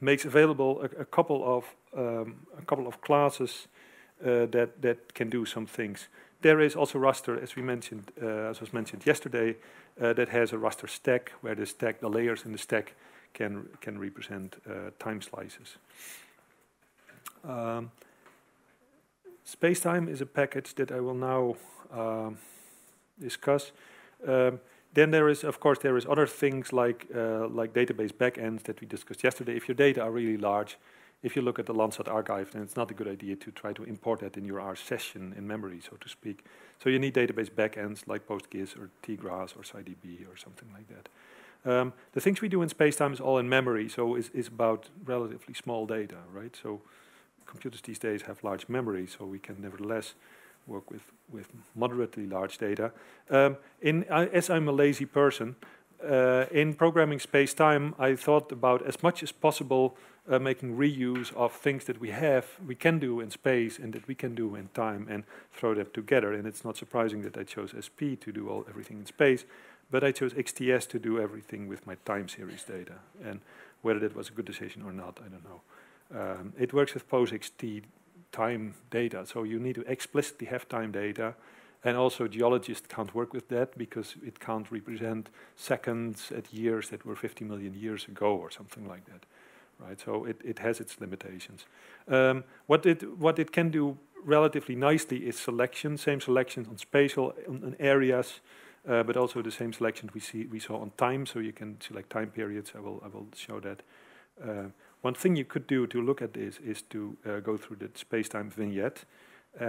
makes available a, a couple of um, a couple of classes uh, that that can do some things. There is also raster, as we mentioned, uh, as was mentioned yesterday, uh, that has a raster stack where the stack, the layers in the stack, can can represent uh, time slices. Um, Spacetime is a package that I will now um, discuss. Um, then there is, of course, there is other things like uh, like database backends that we discussed yesterday. If your data are really large, if you look at the Landsat archive, then it's not a good idea to try to import that in your R session in memory, so to speak. So you need database backends like PostGIS or tgrass or SciDB or something like that. Um, the things we do in spacetime is all in memory, so it's, it's about relatively small data, right? So computers these days have large memory, so we can nevertheless work with, with moderately large data. Um, in, uh, as I'm a lazy person, uh, in programming space-time, I thought about as much as possible uh, making reuse of things that we have, we can do in space and that we can do in time and throw them together. And it's not surprising that I chose SP to do all everything in space, but I chose XTS to do everything with my time series data. And whether that was a good decision or not, I don't know. Um, it works with POSIX time data, so you need to explicitly have time data, and also geologists can't work with that because it can't represent seconds at years that were 50 million years ago or something like that, right? So it, it has its limitations. Um, what it what it can do relatively nicely is selection, same selection on spatial on, on areas. Uh, but also the same selection we see we saw on time, so you can select time periods. I will I will show that. Uh, one thing you could do to look at this is to uh, go through the space-time vignette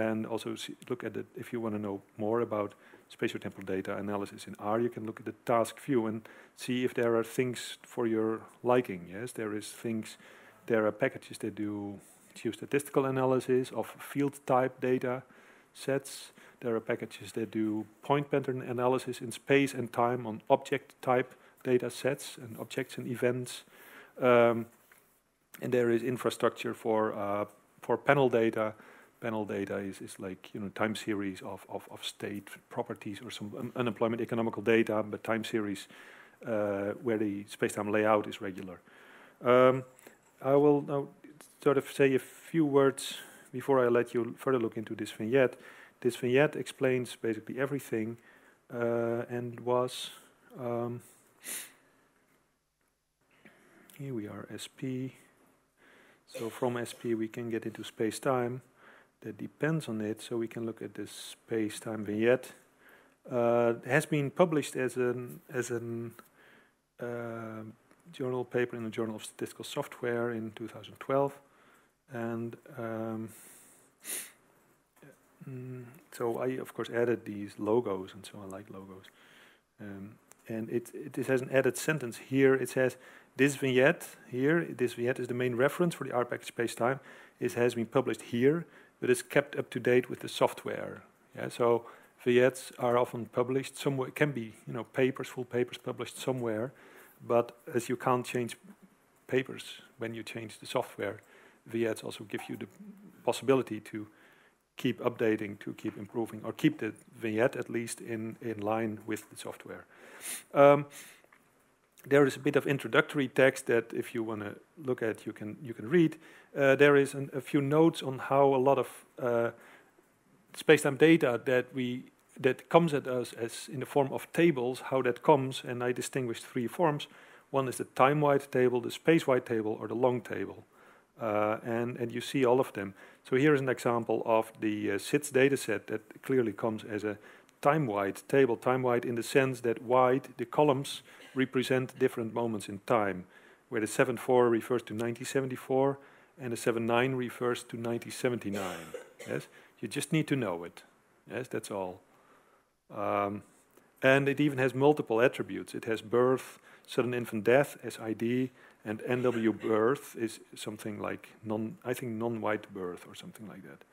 and also see, look at it if you want to know more about spatiotemporal data analysis in R, you can look at the task view and see if there are things for your liking. Yes, there is things, there are packages that do geostatistical analysis of field type data sets. There are packages that do point pattern analysis in space and time on object type data sets and objects and events. Um, and there is infrastructure for uh, for panel data. Panel data is, is like you know time series of, of, of state properties or some un unemployment economical data, but time series uh, where the space-time layout is regular. Um, I will now sort of say a few words before I let you further look into this vignette. This vignette explains basically everything uh, and was um, here we are SP so from SP we can get into space-time. That depends on it, so we can look at this space-time vignette. Uh, has been published as an as an uh, journal paper in the Journal of Statistical Software in 2012, and um, mm, so I of course added these logos and so I like logos, um, and it it has an added sentence here. It says this vignette here, this vignette is the main reference for the R package space-time. It has been published here, but it's kept up to date with the software. Yeah, so vignettes are often published somewhere. It can be, you know, papers, full papers published somewhere, but as you can't change papers when you change the software, vignettes also give you the possibility to keep updating, to keep improving, or keep the vignette at least in, in line with the software. Um, there is a bit of introductory text that if you want to look at, you can you can read. Uh, there is an, a few notes on how a lot of uh, space-time data that we that comes at us as in the form of tables, how that comes, and I distinguish three forms. One is the time-wide table, the space-wide table, or the long table, uh, and and you see all of them. So here is an example of the uh, SIDS dataset that clearly comes as a time-wide table, time-wide in the sense that wide the columns represent different moments in time, where the 7.4 refers to 1974 and the 7.9 refers to 1979. Yes, you just need to know it. Yes, that's all. Um, and it even has multiple attributes. It has birth, sudden infant death, SID, and NW birth is something like non, I think non-white birth or something like that.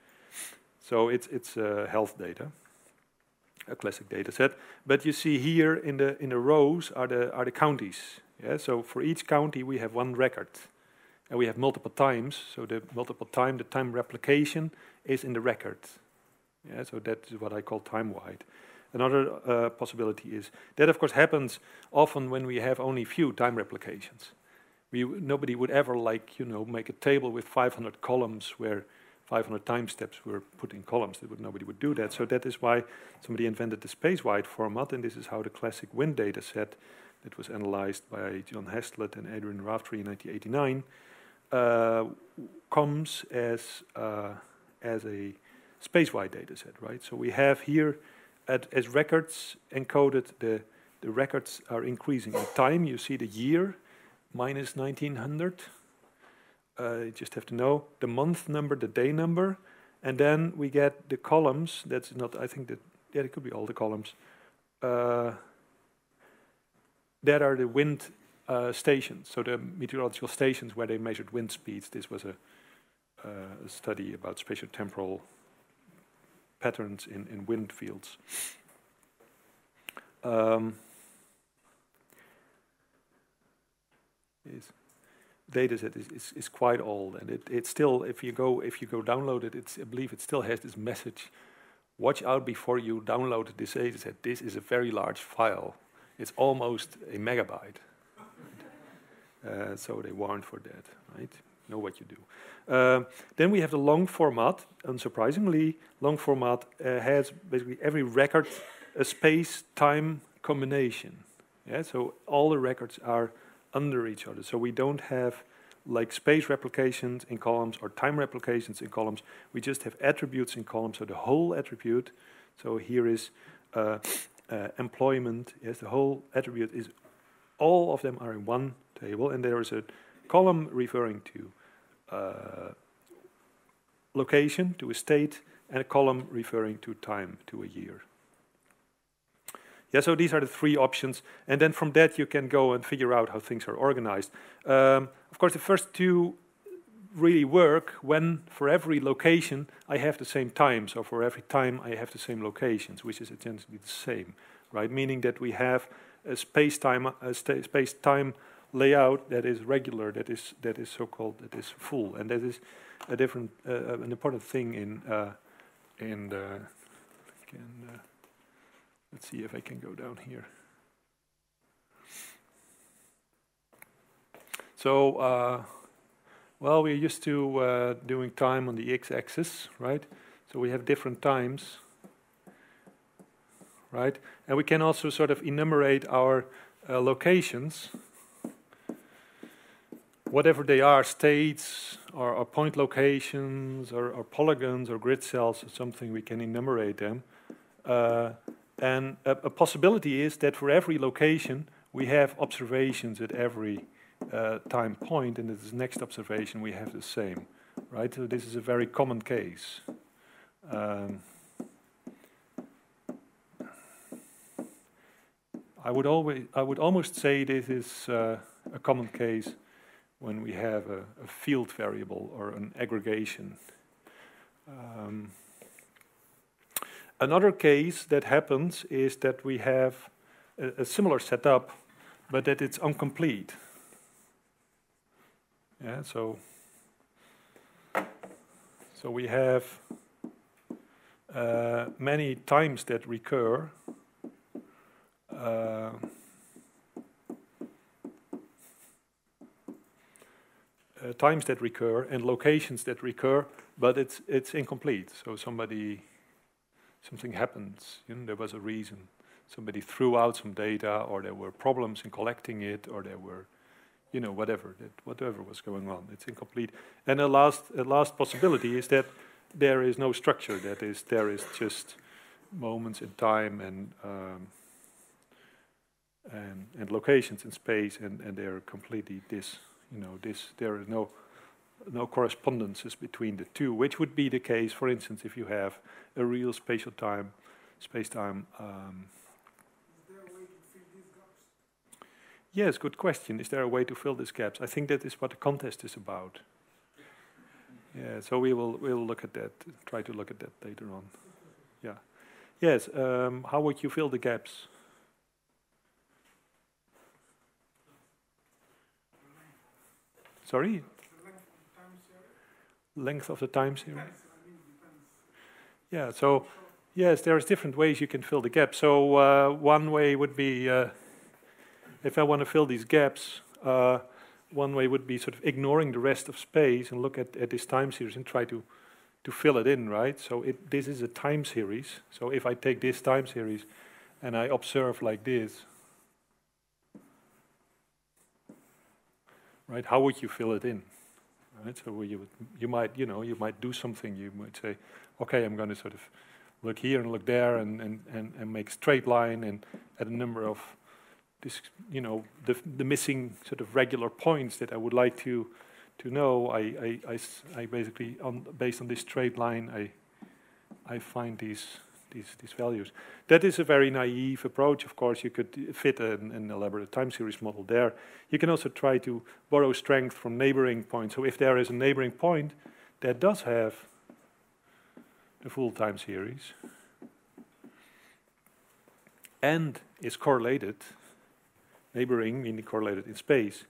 So it's it's uh, health data a classic data set. But you see here in the in the rows are the are the counties. Yeah, so for each county we have one record, and we have multiple times. So the multiple time, the time replication is in the record. Yeah, so that is what I call time wide. Another uh, possibility is that of course happens often when we have only few time replications. we nobody would ever like you know make a table with 500 columns where 500 time steps were put in columns. That would, nobody would do that. So that is why somebody invented the space-wide format, and this is how the classic wind data set that was analyzed by John Haslett and Adrian Raftery in 1989 uh, comes as uh, as a space-wide data set, right? So we have here at, as records encoded the the records are increasing in time. You see the year minus 1900. Uh, you just have to know the month number, the day number, and then we get the columns. That's not. I think that yeah, it could be all the columns. Uh, that are the wind uh, stations, so the meteorological stations where they measured wind speeds. This was a, uh, a study about spatiotemporal patterns in, in wind fields. Um, is data set is, is, is, quite old and it, it still if you go if you go download it it's I believe it still has this message watch out before you download this data set. This is a very large file. It's almost a megabyte. Uh, so they warned for that right? Know what you do. Uh, then we have the long format. Unsurprisingly long format uh, has basically every record a space time combination. Yeah so all the records are under each other. So we don't have like space replications in columns or time replications in columns. We just have attributes in columns. So the whole attribute. So here is uh, uh, employment. Yes, the whole attribute is all of them are in one table, and there is a column referring to uh, location, to a state, and a column referring to time, to a year. Yeah, so these are the three options, and then from that you can go and figure out how things are organized. Um, of course, the first two really work when for every location I have the same time. So for every time I have the same locations, which is essentially the same, right? Meaning that we have a space-time a space-time layout that is regular, that is that is so-called that is full, and that is a different uh, an important thing in uh, in the. Can, uh, Let's see if I can go down here. So, uh, well, we're used to uh, doing time on the x-axis, right? So we have different times, right? And we can also sort of enumerate our uh, locations, whatever they are, states or, or point locations or, or, polygons or grid cells or something, we can enumerate them. Uh, and a, a, possibility is that for every location, we have observations at every uh, time point, and at this next observation, we have the same, right? So this is a very common case. Um, I would always, I would almost say this is uh, a common case when we have a, a field variable or an aggregation. Um, Another case that happens is that we have a, a similar setup, but that it's incomplete. Yeah, so so we have uh, many times that recur. Uh, uh, times that recur and locations that recur, but it's it's incomplete. So somebody something happens. You know, there was a reason. Somebody threw out some data, or there were problems in collecting it, or there were, you know, whatever that whatever was going on. It's incomplete. And the last a last possibility is that there is no structure. That is, there is just moments in time and um, and and locations in space, and and they're completely this. You know, this there is no no correspondences between the two, which would be the case, for instance, if you have a real spatial time, space-time. Um, yes, good question. Is there a way to fill these gaps? I think that is what the contest is about. Yeah, so we will we will look at that. Try to look at that later on. Yeah. Yes. Um, how would you fill the gaps? Sorry length of the time series? Yeah, so yes, there's different ways you can fill the gap. So uh, one way would be uh, if I want to fill these gaps, uh, one way would be sort of ignoring the rest of space and look at, at this time series and try to to fill it in, right? So it, this is a time series. So if I take this time series and I observe like this, right? How would you fill it in? Right? So you would, you might you know you might do something. You might say, okay, I'm going to sort of look here and look there and, and, and, and make straight line and add a number of this you know the the missing sort of regular points that I would like to to know, I, I, I, I basically, on, based on this straight line, I, I find these, these, these values. That is a very naive approach. Of course, you could fit an, an elaborate time series model there. You can also try to borrow strength from neighboring points. So if there is a neighboring point that does have the full time series and is correlated, neighboring meaning correlated in space,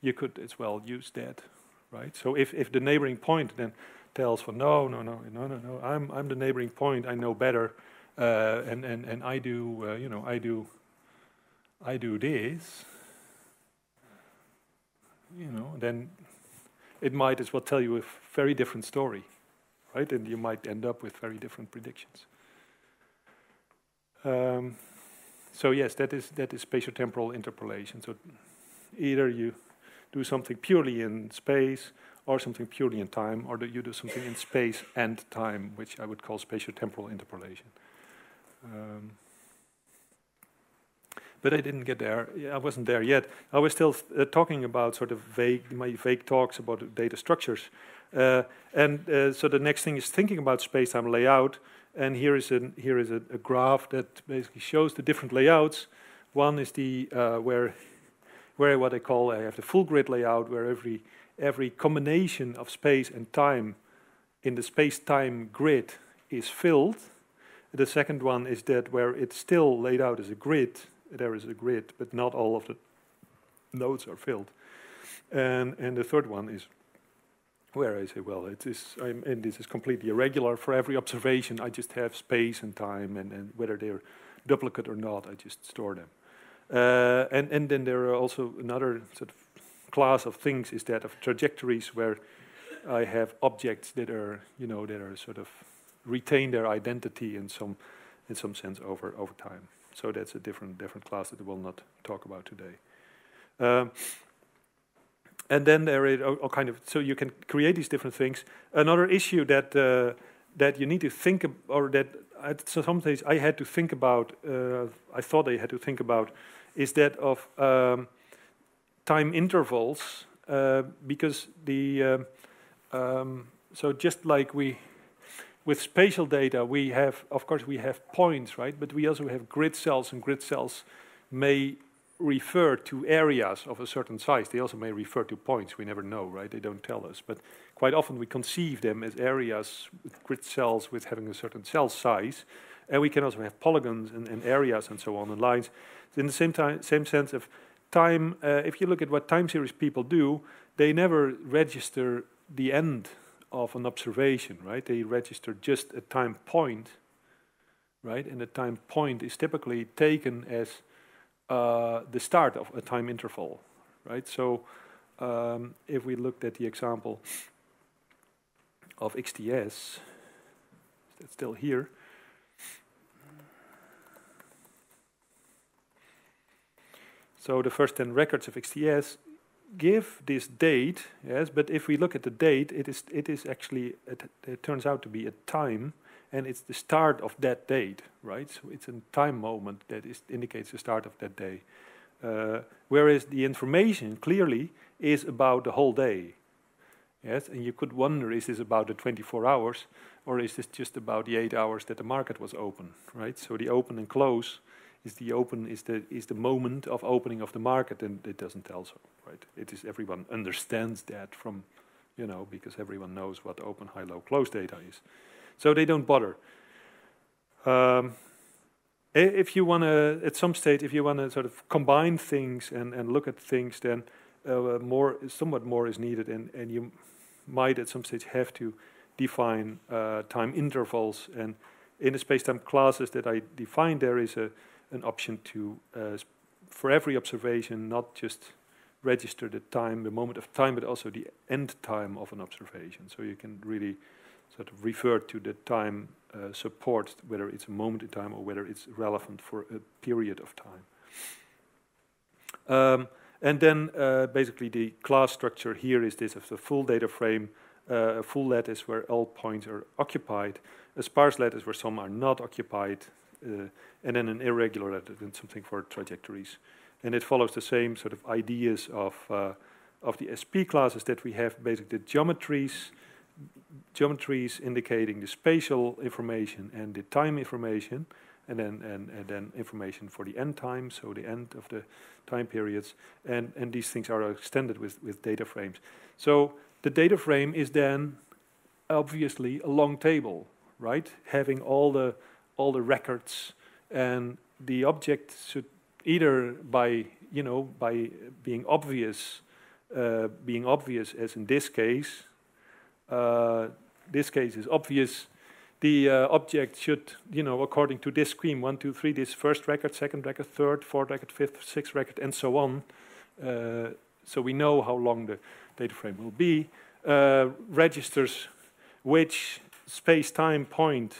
you could as well use that right? So if, if the neighboring point then tells for no, no, no, no, no, no, I'm, I'm the neighboring point, I know better, uh, and, and, and I do, uh, you know, I do, I do this, you know, then it might as well tell you a very different story, right? And you might end up with very different predictions. Um, so yes, that is that is spatiotemporal interpolation. So either you do something purely in space or something purely in time, or you do something in space and time, which I would call spatiotemporal interpolation. Um, but I didn't get there. I wasn't there yet. I was still uh, talking about sort of vague, my vague talks about data structures. Uh, and uh, so the next thing is thinking about space-time layout. And here is, a, here is a, a, graph that basically shows the different layouts. One is the uh, where where what I call I have the full grid layout, where every every combination of space and time in the space-time grid is filled. The second one is that where it's still laid out as a grid, there is a grid, but not all of the nodes are filled. And and the third one is where I say, well, it is, I'm, and this is completely irregular. For every observation, I just have space and time, and, and whether they're duplicate or not, I just store them. Uh, and, and then there are also another sort of class of things is that of trajectories where I have objects that are, you know, that are sort of retain their identity in some, in some sense over, over time. So that's a different, different class that we will not talk about today. Um, and then there is all kind of so you can create these different things. Another issue that uh, that you need to think or that at some stage I had to think about. Uh, I thought I had to think about is that of um, time intervals, uh, because the uh, um, so just like we with spatial data, we have of course we have points, right? But we also have grid cells, and grid cells may refer to areas of a certain size. They also may refer to points. We never know, right? They don't tell us. But quite often we conceive them as areas grid cells with having a certain cell size. And we can also have polygons and, and areas and so on and lines. In the same time, same sense of time, uh, if you look at what time series people do, they never register the end of an observation, right? They register just a time point, right? And the time point is typically taken as uh, the start of a time interval, right? So um, if we looked at the example of XTS, that's still here, So the first 10 records of XTS give this date, yes, but if we look at the date, it is, it is actually, it, it turns out to be a time, and it's the start of that date, right? So it's a time moment that is, indicates the start of that day. Uh, whereas the information clearly is about the whole day. Yes, and you could wonder, is this about the 24 hours, or is this just about the eight hours that the market was open, right? So the open and close is the open is the is the moment of opening of the market, and it doesn't tell so, right? It is everyone understands that from, you know, because everyone knows what open, high, low, close data is, so they don't bother. Um, if you want to, at some stage, if you want to sort of combine things and, and look at things, then uh, more, somewhat more is needed, and, and you might at some stage have to define uh, time intervals. And in the space-time classes that I define, there is a an option to, uh, for every observation, not just register the time, the moment of time, but also the end time of an observation. So you can really sort of refer to the time uh, support, whether it's a moment in time or whether it's relevant for a period of time. Um, and then uh, basically the class structure here is this of the full data frame. Uh, a full lattice where all points are occupied, a sparse lattice where some are not occupied, and then an irregular and something for trajectories. And it follows the same sort of ideas of, uh, of the SP classes that we have basically the geometries, geometries indicating the spatial information and the time information, and then and, and then information for the end time, so the end of the time periods, and and these things are extended with with data frames. So the data frame is then obviously a long table, right? Having all the all the records, and the object should either by you know by being obvious, uh, being obvious as in this case. Uh, this case is obvious the uh, object should, you know, according to this scheme, one, two, three, this first record, second record, third, fourth record, fifth, sixth record, and so on. Uh, so we know how long the data frame will be. Uh, registers which space-time point,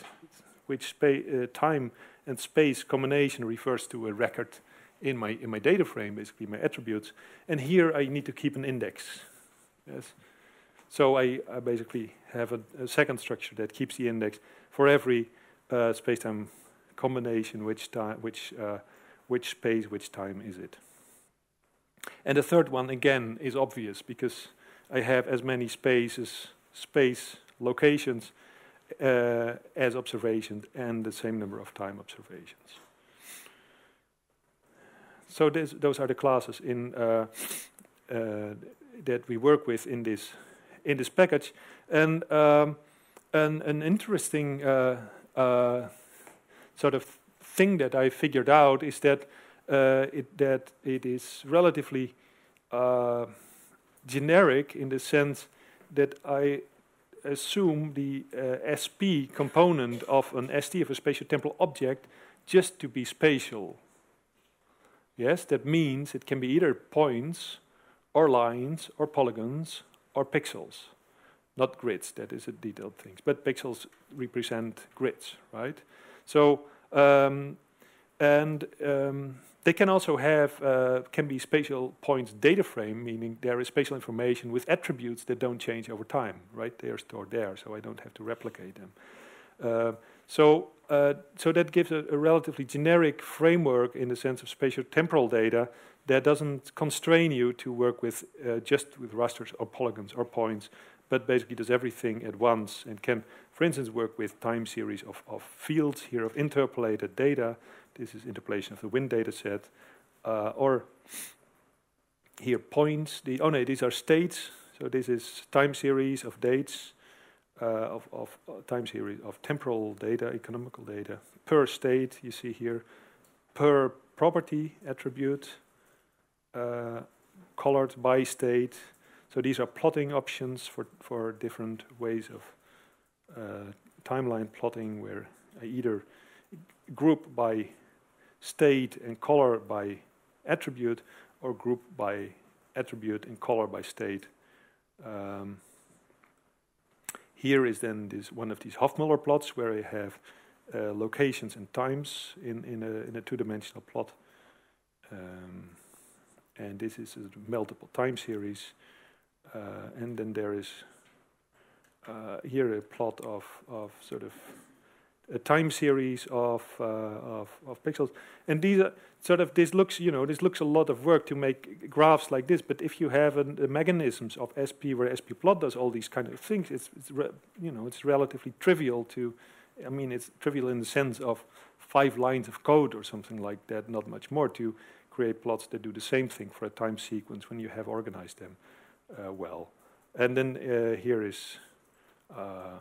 which uh, time and space combination refers to a record in my in my data frame, basically my attributes. And here I need to keep an index. Yes. So I, I basically have a, a, second structure that keeps the index for every uh, space-time combination, which, time, which, uh, which space, which time is it. And the third one, again, is obvious because I have as many spaces, space locations uh, as observations and the same number of time observations. So this, those are the classes in, uh, uh, that we work with in this in this package. And um, an, an interesting uh, uh, sort of thing that I figured out is that uh, it, that it is relatively generic in the sense that I assume the uh, SP component of an ST of a spatial temporal object just to be spatial. Yes, that means it can be either points or lines or polygons or pixels, not grids. That is a detailed thing. But pixels represent grids, right? So um, and um, they can also have uh, can be spatial points data frame, meaning there is spatial information with attributes that don't change over time, right? They are stored there, so I don't have to replicate them. Uh, so, uh, so that gives a, a, relatively generic framework in the sense of spatial temporal data that doesn't constrain you to work with uh, just with rasters or polygons or points, but basically does everything at once and can, for instance, work with time series of, of fields here of interpolated data. This is interpolation of the wind data set. Uh, or here points, the, oh no, these are states. So this is time series of dates, uh, of, of uh, time series of temporal data, economical data, per state, you see here, per property attribute, uh, colored by state. So these are plotting options for, for different ways of uh, timeline plotting where I either group by state and color by attribute or group by attribute and color by state. Um, here is then this one of these Hovmöller plots where I have uh, locations and times in, in a, a two-dimensional plot. Um, and this is a multiple time series. Uh, and then there is uh, here a plot of, of sort of a time series of, uh, of, of pixels. And these are sort of this looks you know this looks a lot of work to make graphs like this. But if you have an, the mechanisms of SP where SP plot does all these kind of things, it's, it's you know it's relatively trivial to. I mean, it's trivial in the sense of five lines of code or something like that, not much more to create plots that do the same thing for a time sequence when you have organized them uh, well. And then uh, here is uh,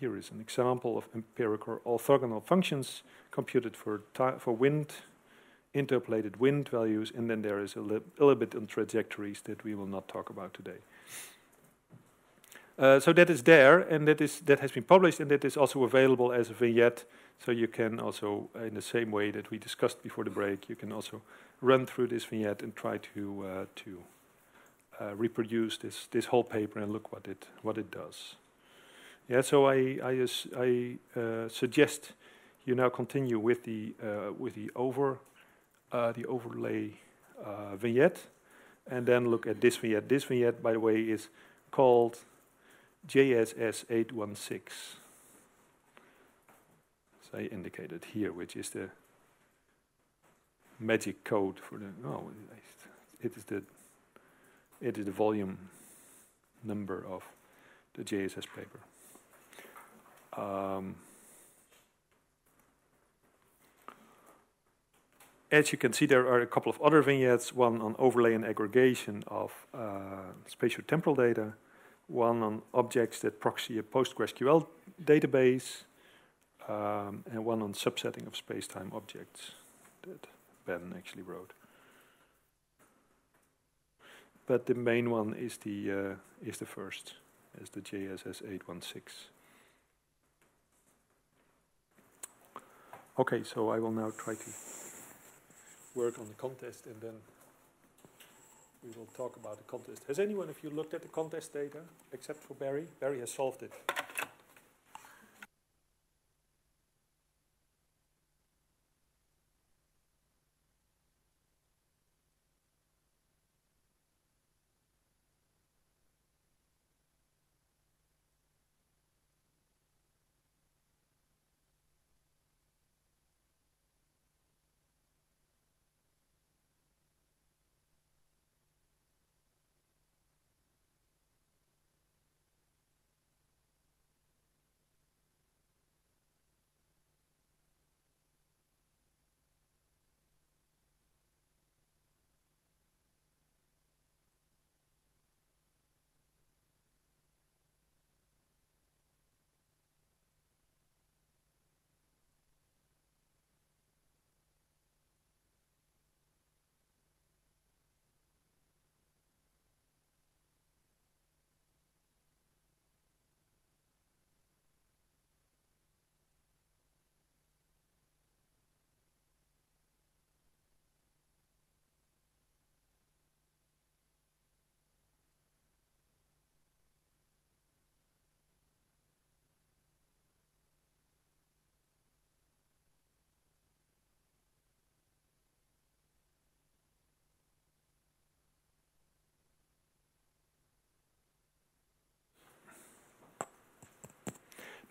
here is an example of empirical orthogonal functions computed for for wind, interpolated wind values, and then there is a, li a little bit on trajectories that we will not talk about today. Uh, so that is there, and that is that has been published, and that is also available as a vignette. So you can also, in the same way that we discussed before the break, you can also run through this vignette and try to uh, to uh, reproduce this this whole paper and look what it what it does. Yeah. So I I, I uh, suggest you now continue with the uh, with the over the overlay vignette, and then look at this vignette. This vignette, by the way, is called JSS816. So I indicated here, which is the magic code for the no, it is the it is the volume number of the JSS paper. Um, as you can see, there are a couple of other vignettes, one on overlay and aggregation of uh, spatiotemporal data, one on objects that proxy a PostgreSQL database, um, and one on subsetting of space-time objects that Ben actually wrote. But the main one is the uh, is the first, is the JSS 816. Okay, so I will now try to work on the contest and then we will talk about the contest. Has anyone of you looked at the contest data except for Barry? Barry has solved it.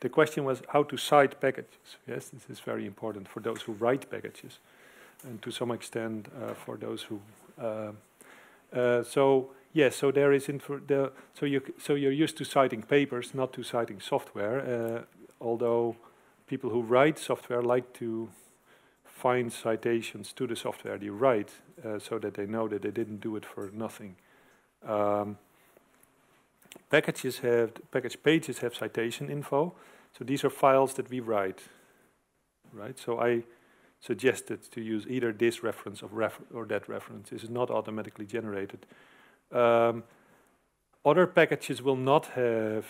The question was how to cite packages. Yes, this is very important for those who write packages, and to some extent uh, for those who. Uh, uh, so yes, so there is. The, so you so you're used to citing papers, not to citing software. Uh, although people who write software like to find citations to the software they write, uh, so that they know that they didn't do it for nothing. Um, packages have package pages have citation info. So these are files that we write, right? So I suggested to use either this reference ref or that reference. This is not automatically generated. Um, other packages will not have,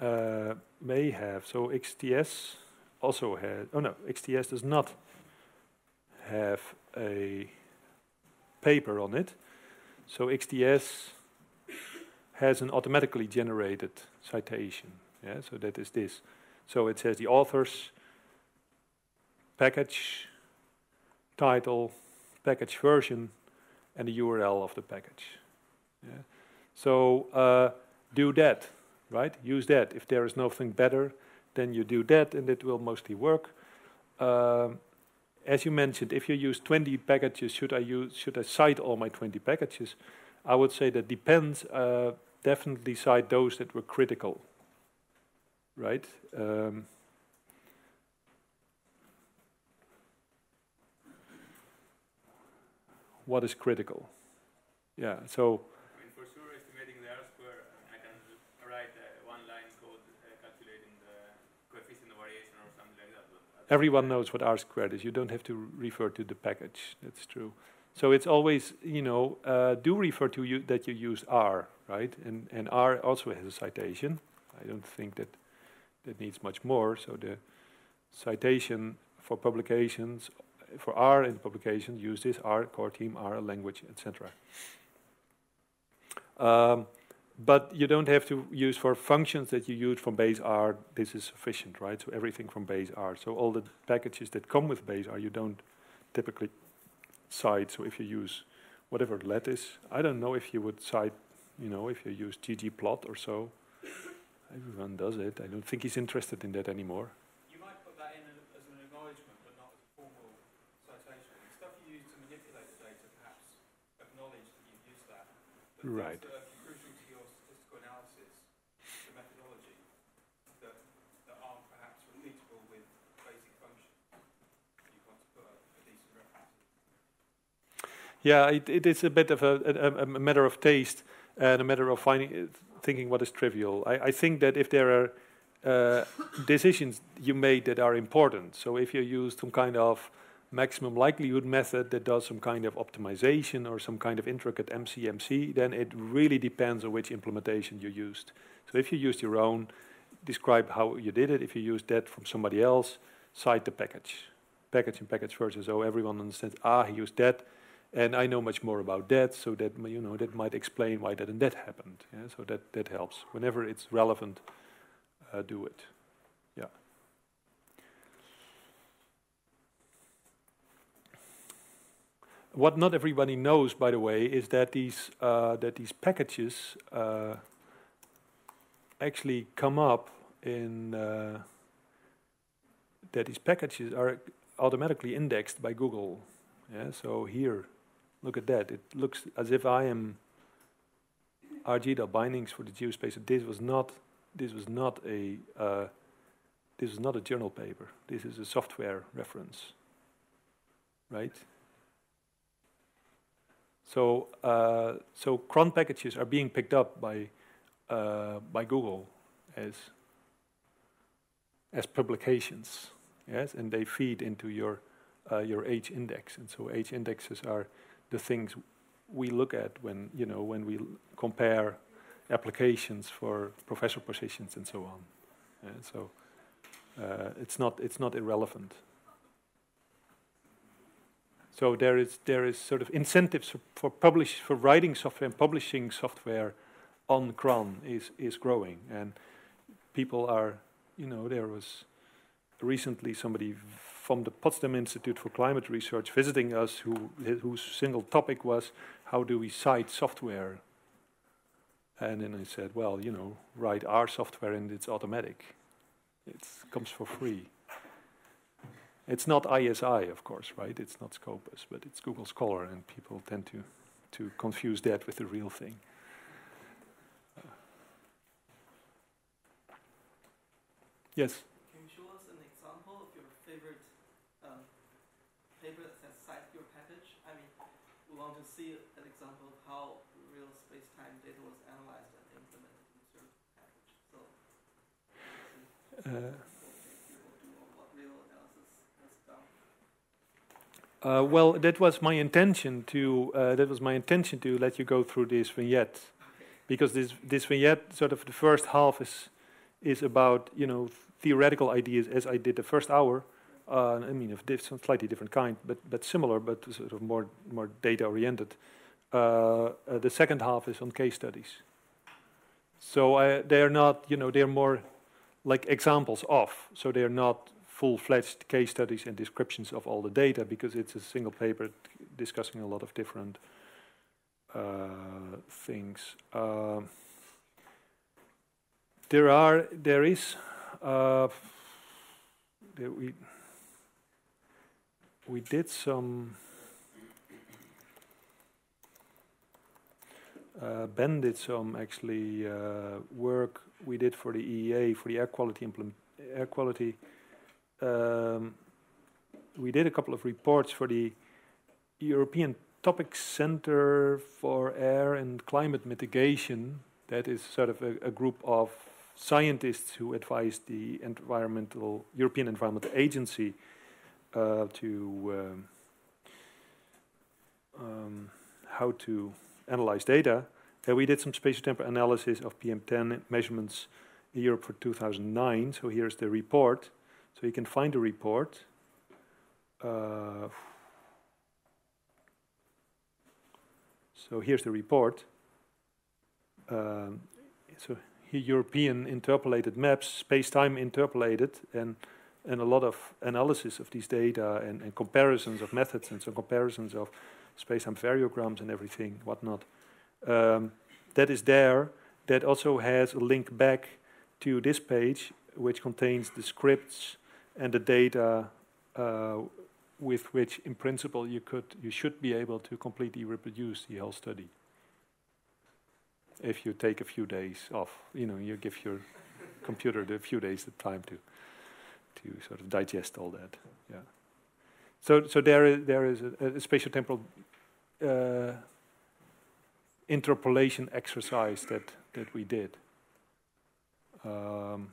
uh, may have. So XTS also has, oh no, XTS does not have a paper on it. So XTS has an automatically generated citation. Yeah, so that is this. So it says the author's package, title, package version, and the URL of the package. Yeah. So uh, do that, right? Use that. If there is nothing better, then you do that, and it will mostly work. Um, as you mentioned, if you use 20 packages, should I use should I cite all my 20 packages? I would say that depends. Uh, definitely cite those that were critical, right? Um, what is critical? Yeah, so. I mean, for sure, estimating the R square, I can write one line code calculating the coefficient of variation or something like that. Everyone knows what R squared is. You don't have to refer to the package. That's true. So it's always, you know, uh, do refer to you that you use R, right? And and R also has a citation. I don't think that that needs much more. So the citation for publications for R in publications use this R core team R language etc. Um, but you don't have to use for functions that you use from base R. This is sufficient, right? So everything from base R. So all the packages that come with base R, you don't typically cite. So if you use whatever is, I don't know if you would cite, you know, if you use ggplot or so. Everyone does it. I don't think he's interested in that anymore. You might put that in as an acknowledgement, but not as a formal citation. The stuff you use to manipulate the data perhaps acknowledge that you've used that. But right. That are crucial to your statistical analysis, the methodology, that, that aren't perhaps repeatable with basic functions. You want to put a, a decent reference. Yeah, it, it is a bit of a, a, a matter of taste and a matter of finding thinking what is trivial. I, I think that if there are uh, decisions you made that are important, so if you use some kind of maximum likelihood method that does some kind of optimization or some kind of intricate MCMC, then it really depends on which implementation you used. So if you used your own, describe how you did it. If you used that from somebody else, cite the package. Package and package version, so everyone understands, ah, he used that and I know much more about that, so that you know that might explain why that and that happened. Yeah? So that that helps. Whenever it's relevant, uh, do it. Yeah. What not everybody knows, by the way, is that these uh, that these packages uh, actually come up in uh, that these packages are automatically indexed by Google. Yeah, so here Look at that. It looks as if I am rg.bindings for the geospace. This was not. This was not a. Uh, this is not a journal paper. This is a software reference. Right. So uh, so CRAN packages are being picked up by uh, by Google as as publications. Yes, and they feed into your uh, your H index, and so H indexes are the things we look at when you know when we compare applications for professor positions and so on. Yeah, so uh, it's not it's not irrelevant. So there is there is sort of incentives for, for publish for writing software and publishing software on CRAN is is growing and people are you know there was recently somebody from the Potsdam Institute for Climate Research visiting us, who, whose single topic was how do we cite software? And then I said, well, you know, write our software and it's automatic. It comes for free. It's not ISI, of course, right? It's not Scopus, but it's Google Scholar, and people tend to, to confuse that with the real thing. Yes? See an example of how real space-time data was analyzed and implemented in certain package. So, uh, uh, well, that was my intention to uh, that was my intention to let you go through this vignette, okay. because this this vignette sort of the first half is is about you know theoretical ideas as I did the first hour, uh, I mean, of diff slightly different kind, but but similar, but sort of more more data oriented. Uh, uh, the second half is on case studies. So uh, they are not, you know, they're more like examples of. So they are not full-fledged case studies and descriptions of all the data because it's a single paper discussing a lot of different uh, things. Uh, there are, there is, there we we did some. Uh, ben did some actually uh, work we did for the EEA for the air quality air quality. Um, we did a couple of reports for the European Topic Center for Air and Climate Mitigation. That is sort of a, a group of scientists who advise the environmental European Environmental Agency uh, to um, um, how to analyze data. Uh, we did some spatial temporal analysis of PM10 measurements in Europe for 2009. So here's the report. So you can find the report. Uh, so here's the report. Um, so European interpolated maps, space-time interpolated, and and a lot of analysis of these data and, and comparisons of methods and some comparisons of space-time variograms and everything, whatnot. Um, that is there. That also has a link back to this page, which contains the scripts and the data uh, with which, in principle, you could, you should be able to completely reproduce the whole study. If you take a few days off, you know, you give your computer a few days of time to to sort of digest all that. Yeah. So so there is there is a, a spatial temporal uh, interpolation exercise that that we did. Um,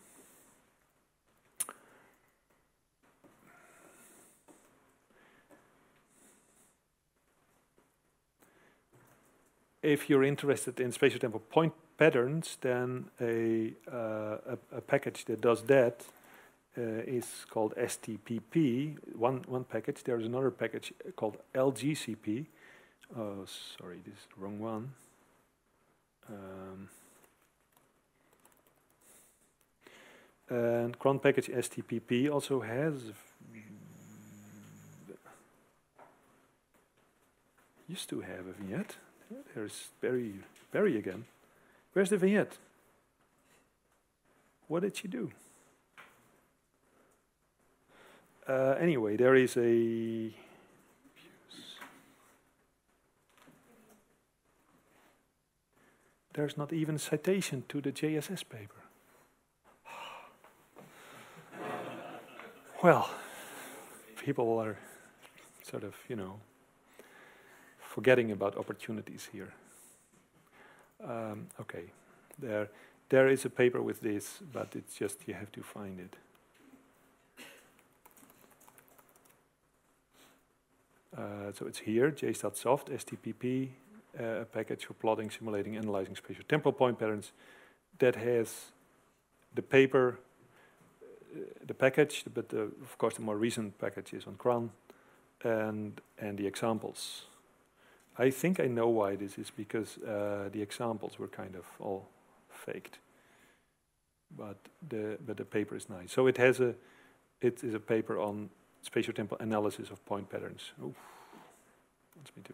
if you're interested in spatial temporal point patterns, then a, uh, a, a, package that does that is called STPP, one, one package. There's another package called LGCP. Oh, sorry, this is the wrong one. Um, and CRAN package STPP also has used to have a vignette. There's Barry, Barry again. Where's the vignette? What did she do? Uh, anyway, there is a. There's not even citation to the JSS paper. well, people are sort of, you know, forgetting about opportunities here. Um, okay, there, there is a paper with this, but it's just you have to find it. Uh, so it's here, JStatSoft, STPP, uh, a package for plotting, simulating, analyzing spatial temporal point patterns that has the paper, uh, the package, but the, of course the more recent package is on CRAN, and and the examples. I think I know why this is because uh, the examples were kind of all faked, but the but the paper is nice. So it has a it is a paper on spatial temporal analysis of point patterns. Oof. Wants me to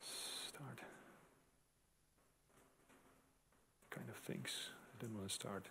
start. Kind of things I didn't want to start.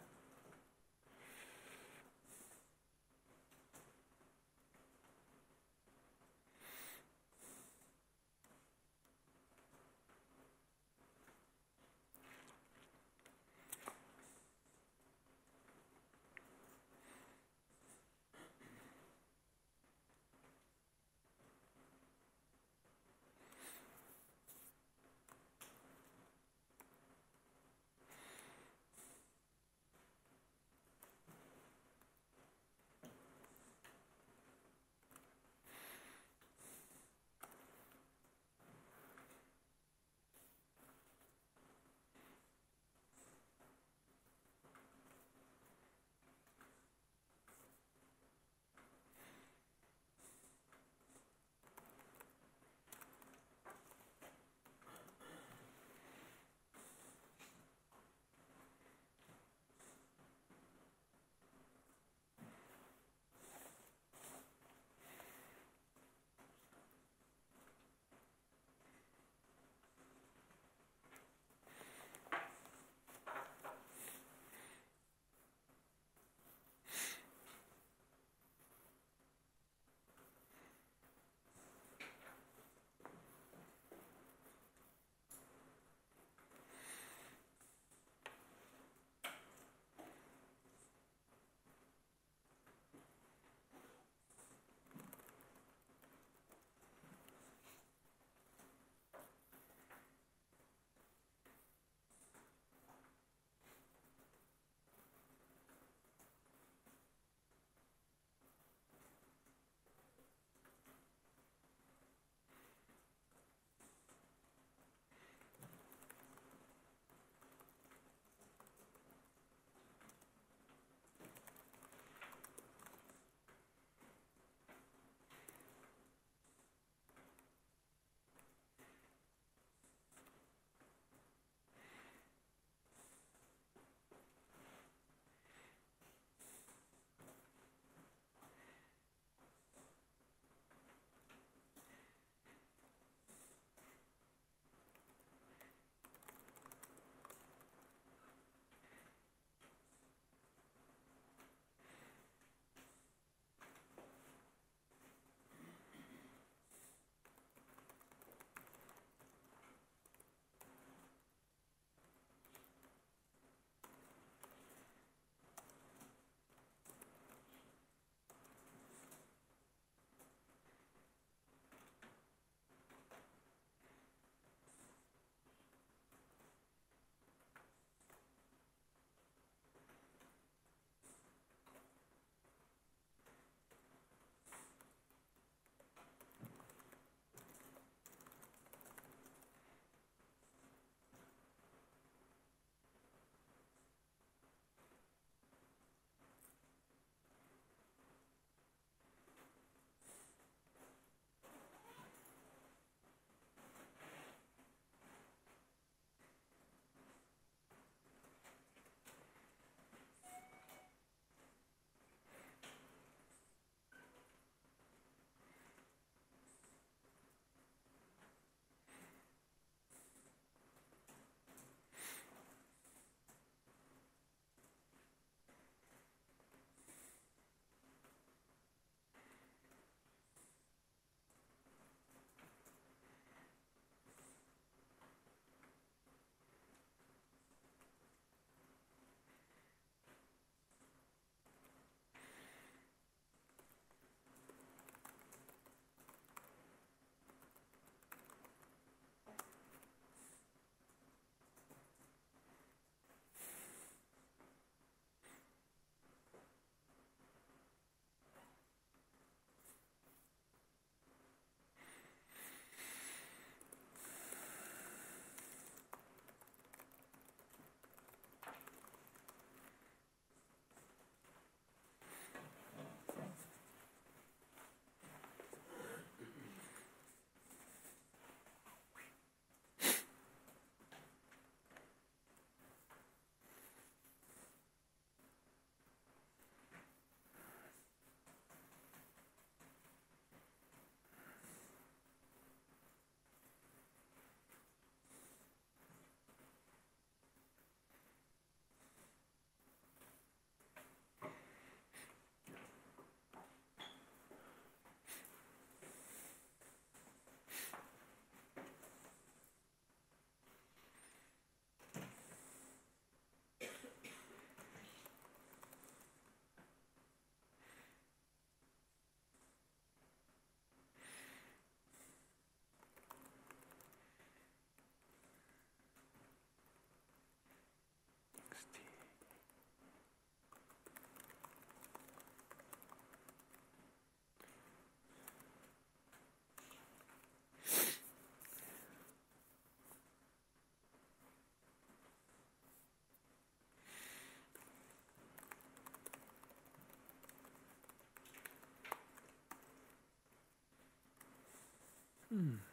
Hmm.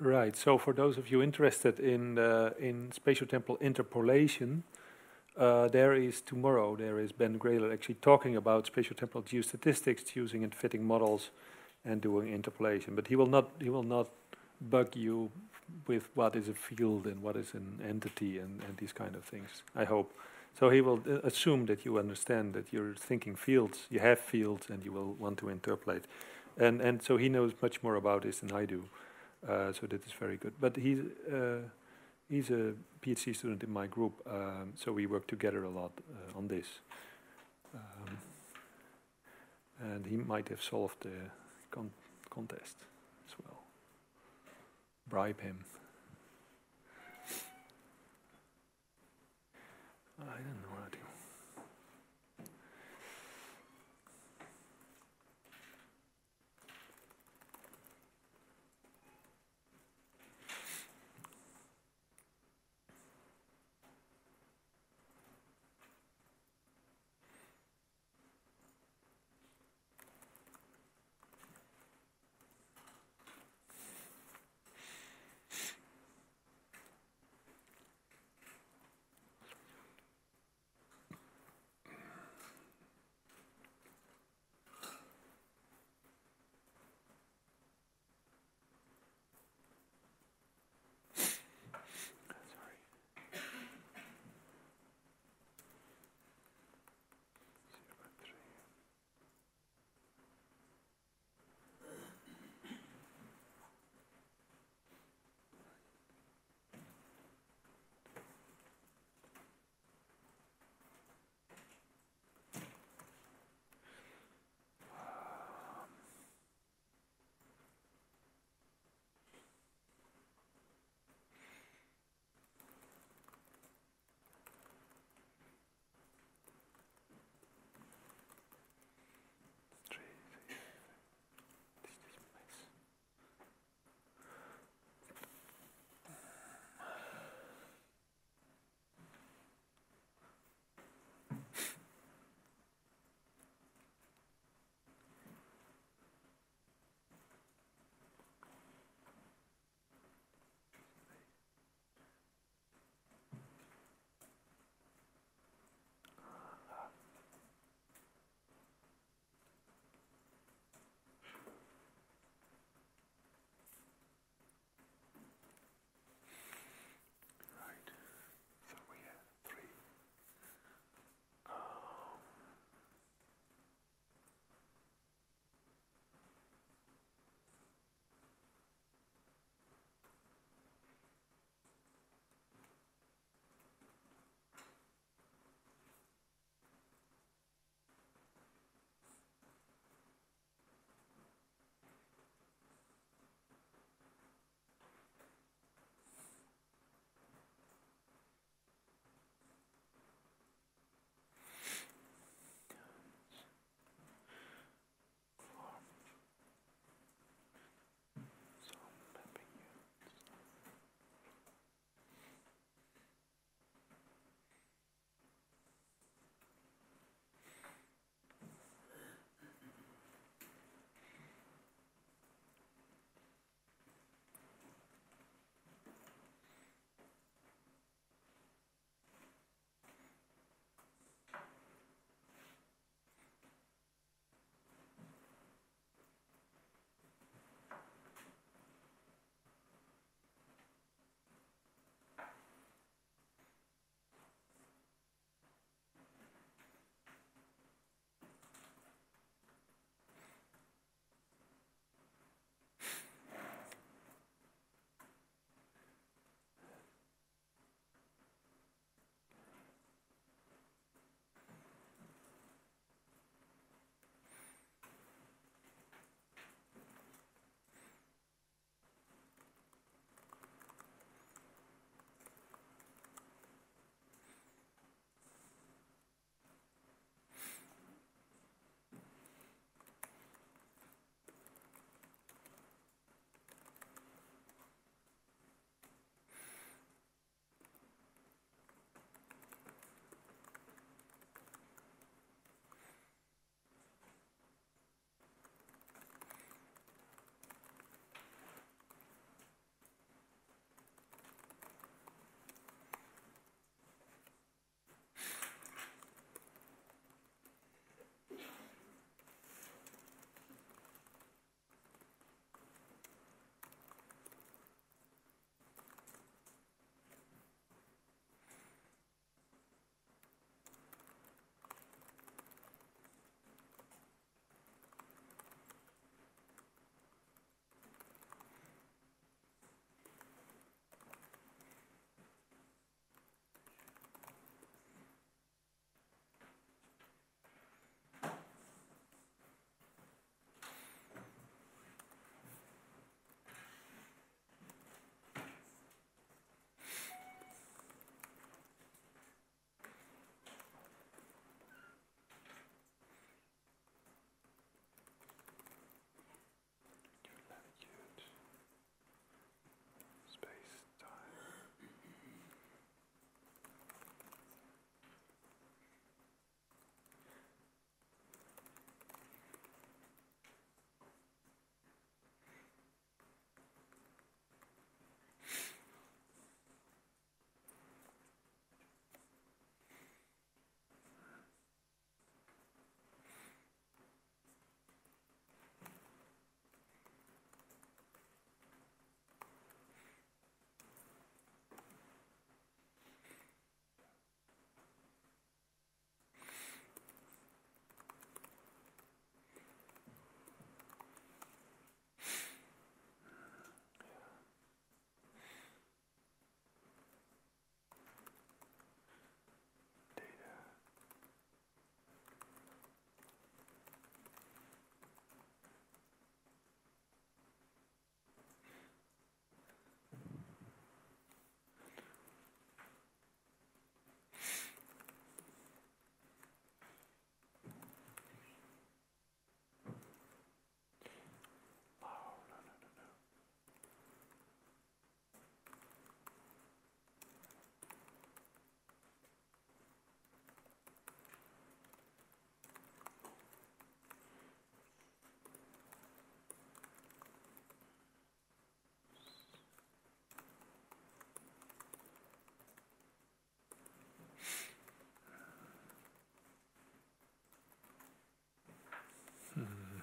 Right. So for those of you interested in uh, in spatiotemporal interpolation, uh, there is tomorrow. There is Ben Gräler actually talking about spatiotemporal geostatistics, using and fitting models, and doing interpolation. But he will not he will not bug you with what is a field and what is an entity and, and these kind of things. I hope. So he will uh, assume that you understand that you're thinking fields, you have fields, and you will want to interpolate. And and so he knows much more about this than I do. Uh, so that is very good. But he's uh, he's a PhD student in my group, um, so we work together a lot uh, on this. Um, and he might have solved the con contest as well. Bribe him. I don't know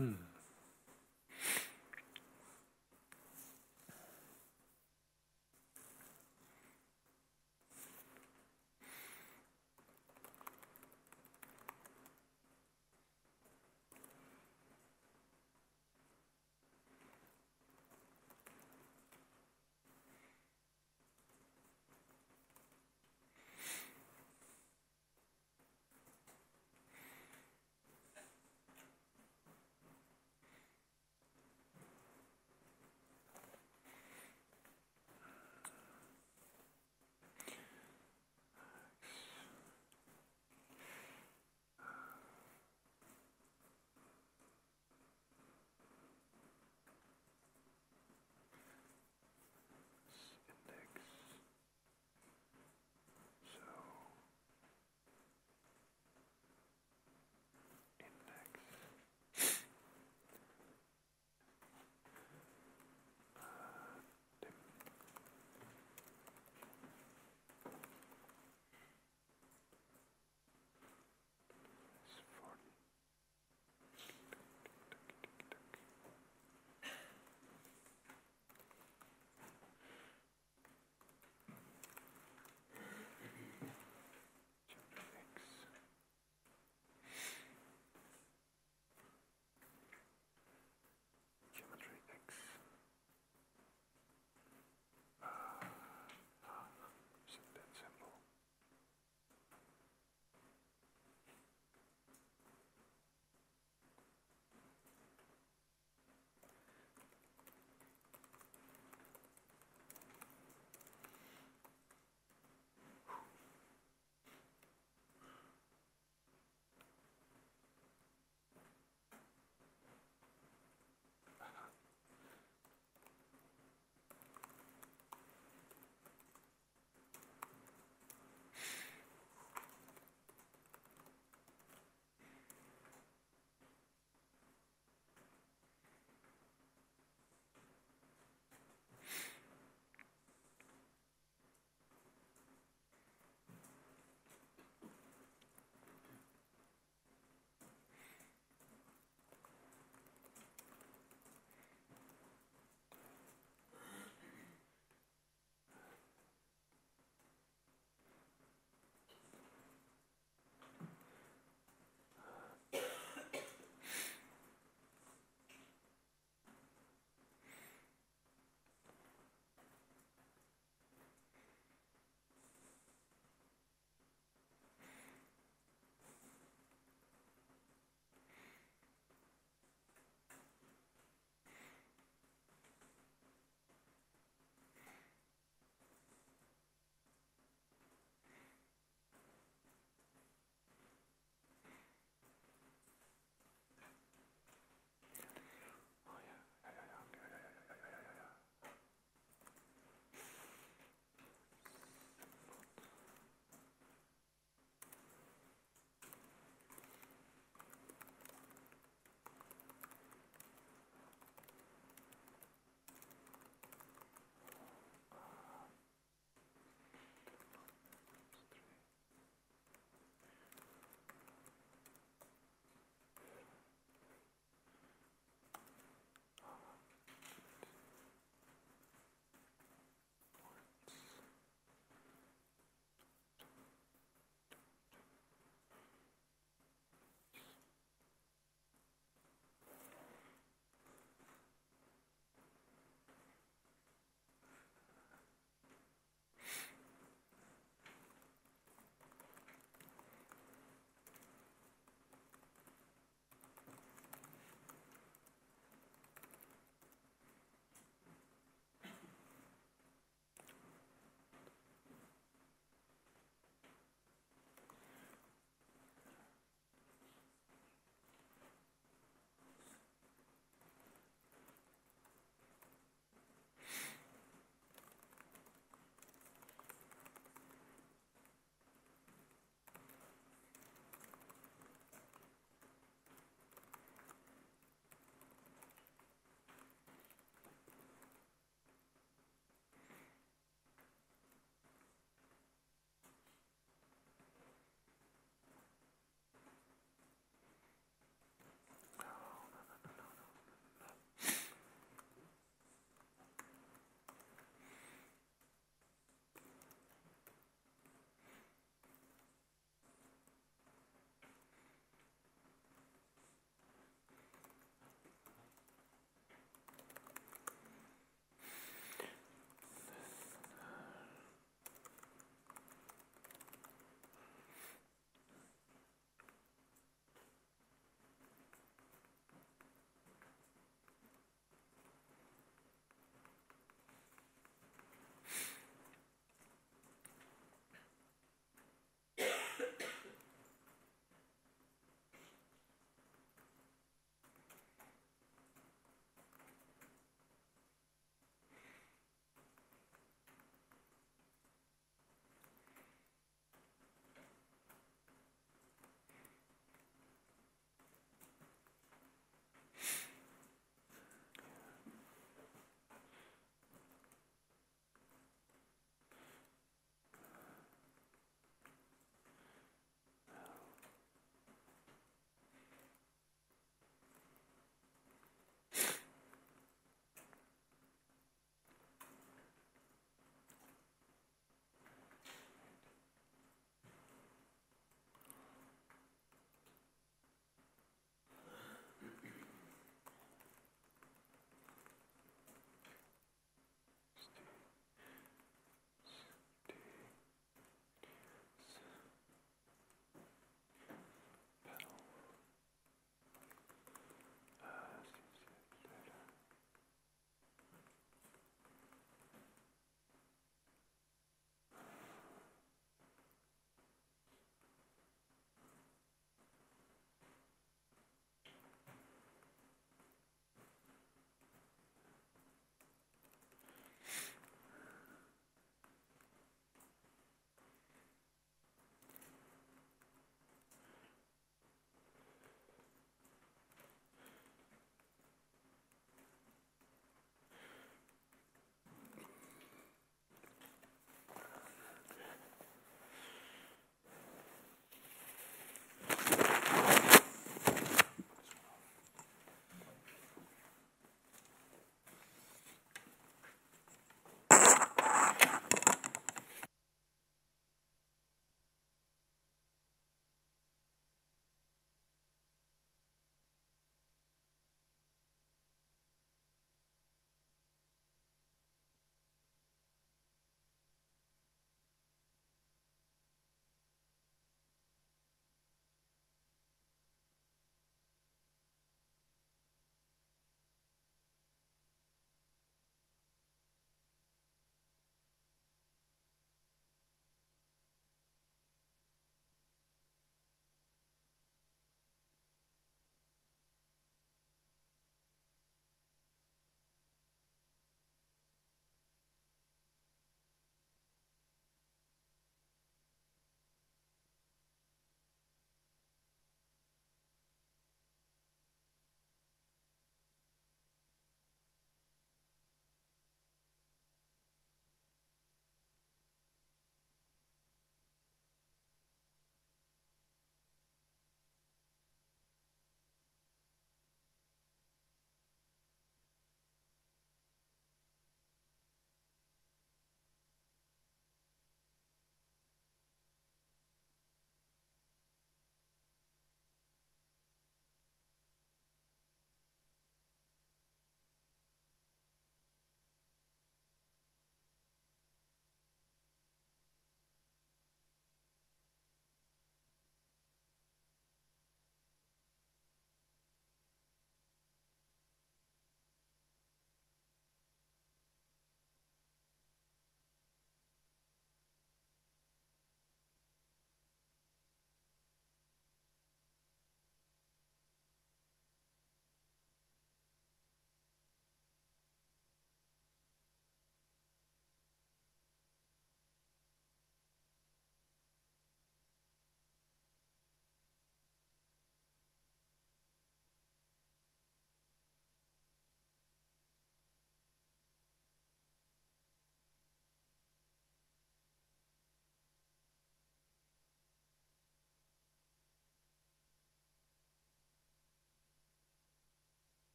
Hmm.